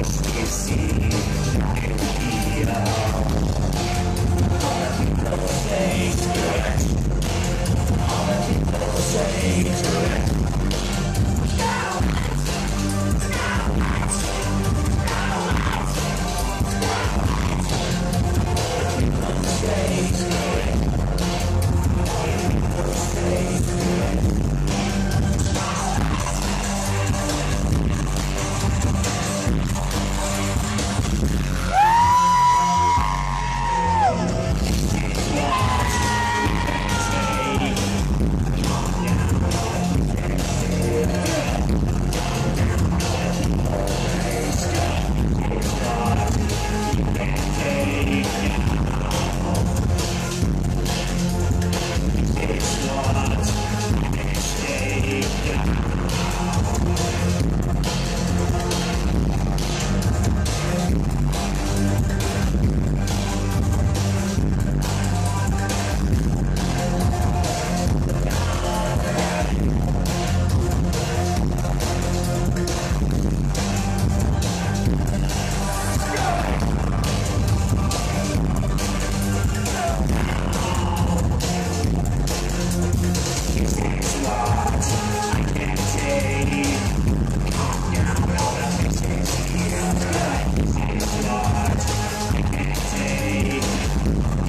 Esqueci. Yeah.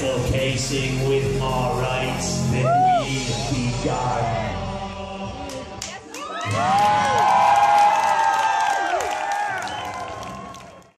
Casing with my rights, then we begun.